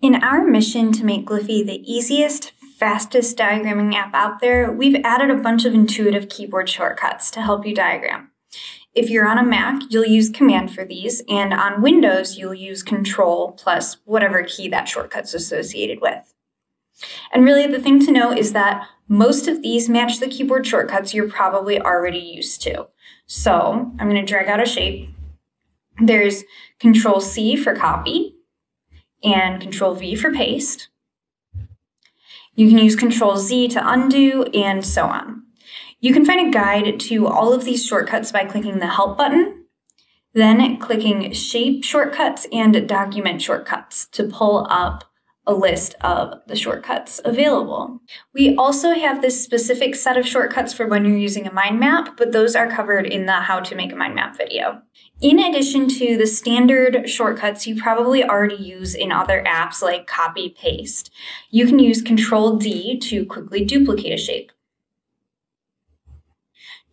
In our mission to make Gliffy the easiest, fastest diagramming app out there, we've added a bunch of intuitive keyboard shortcuts to help you diagram. If you're on a Mac, you'll use Command for these, and on Windows, you'll use Control plus whatever key that shortcut's associated with. And really, the thing to know is that most of these match the keyboard shortcuts you're probably already used to. So I'm going to drag out a shape. There's Control C for copy, and Control V for paste. You can use Control Z to undo and so on. You can find a guide to all of these shortcuts by clicking the Help button, then clicking Shape Shortcuts and Document Shortcuts to pull up a list of the shortcuts available. We also have this specific set of shortcuts for when you're using a mind map, but those are covered in the how to make a mind map video. In addition to the standard shortcuts you probably already use in other apps like copy paste, you can use Control D to quickly duplicate a shape.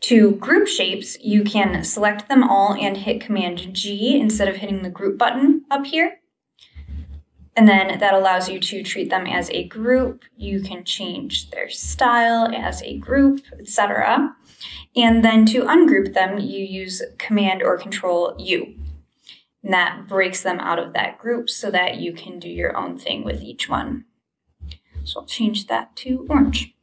To group shapes, you can select them all and hit Command G instead of hitting the group button up here. And then that allows you to treat them as a group. You can change their style as a group, etc. And then to ungroup them, you use Command or Control U. And that breaks them out of that group so that you can do your own thing with each one. So I'll change that to orange.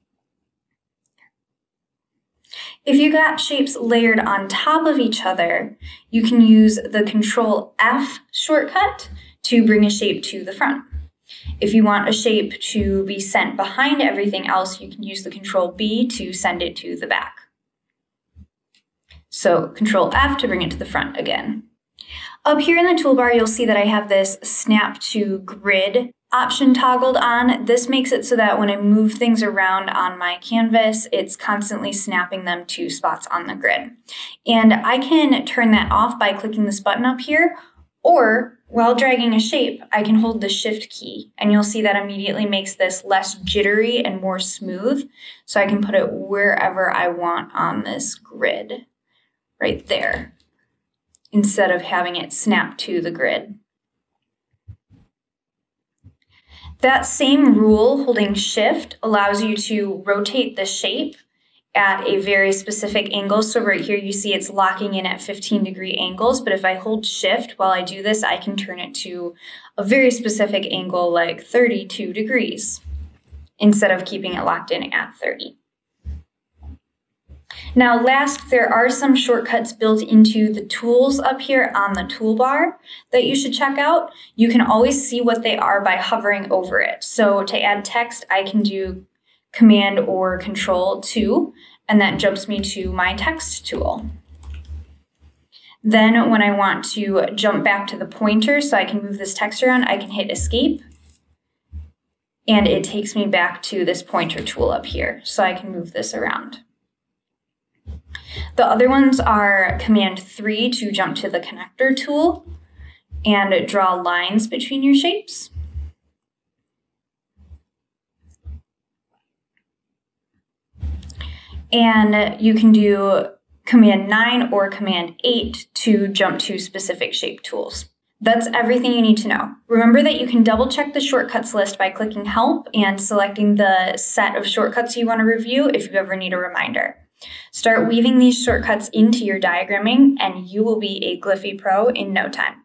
If you got shapes layered on top of each other, you can use the Control F shortcut to bring a shape to the front. If you want a shape to be sent behind everything else, you can use the Control B to send it to the back. So Control F to bring it to the front again. Up here in the toolbar, you'll see that I have this Snap to Grid option toggled on. This makes it so that when I move things around on my canvas, it's constantly snapping them to spots on the grid. And I can turn that off by clicking this button up here, or while dragging a shape, I can hold the shift key and you'll see that immediately makes this less jittery and more smooth. So I can put it wherever I want on this grid, right there, instead of having it snap to the grid. That same rule, holding shift, allows you to rotate the shape at a very specific angle. So right here you see it's locking in at 15 degree angles, but if I hold shift while I do this, I can turn it to a very specific angle like 32 degrees instead of keeping it locked in at 30. Now last, there are some shortcuts built into the tools up here on the toolbar that you should check out. You can always see what they are by hovering over it. So to add text, I can do Command or Control 2, and that jumps me to my text tool. Then when I want to jump back to the pointer so I can move this text around, I can hit Escape, and it takes me back to this pointer tool up here, so I can move this around. The other ones are Command 3 to jump to the connector tool and draw lines between your shapes. And you can do Command 9 or Command 8 to jump to specific shape tools. That's everything you need to know. Remember that you can double check the shortcuts list by clicking Help and selecting the set of shortcuts you want to review if you ever need a reminder. Start weaving these shortcuts into your diagramming and you will be a Gliffy Pro in no time.